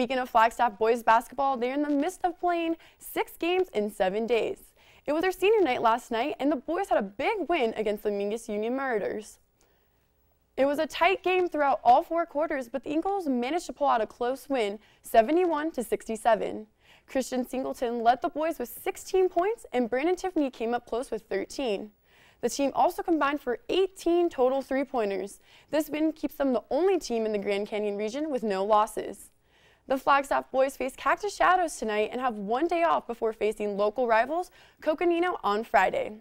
Speaking of Flagstaff boys basketball, they're in the midst of playing six games in seven days. It was their senior night last night, and the boys had a big win against the Mingus Union Marauders. It was a tight game throughout all four quarters, but the Eagles managed to pull out a close win, 71 to 67. Christian Singleton led the boys with 16 points, and Brandon Tiffany came up close with 13. The team also combined for 18 total three-pointers. This win keeps them the only team in the Grand Canyon region with no losses. The Flagstaff boys face Cactus Shadows tonight and have one day off before facing local rivals Coconino on Friday.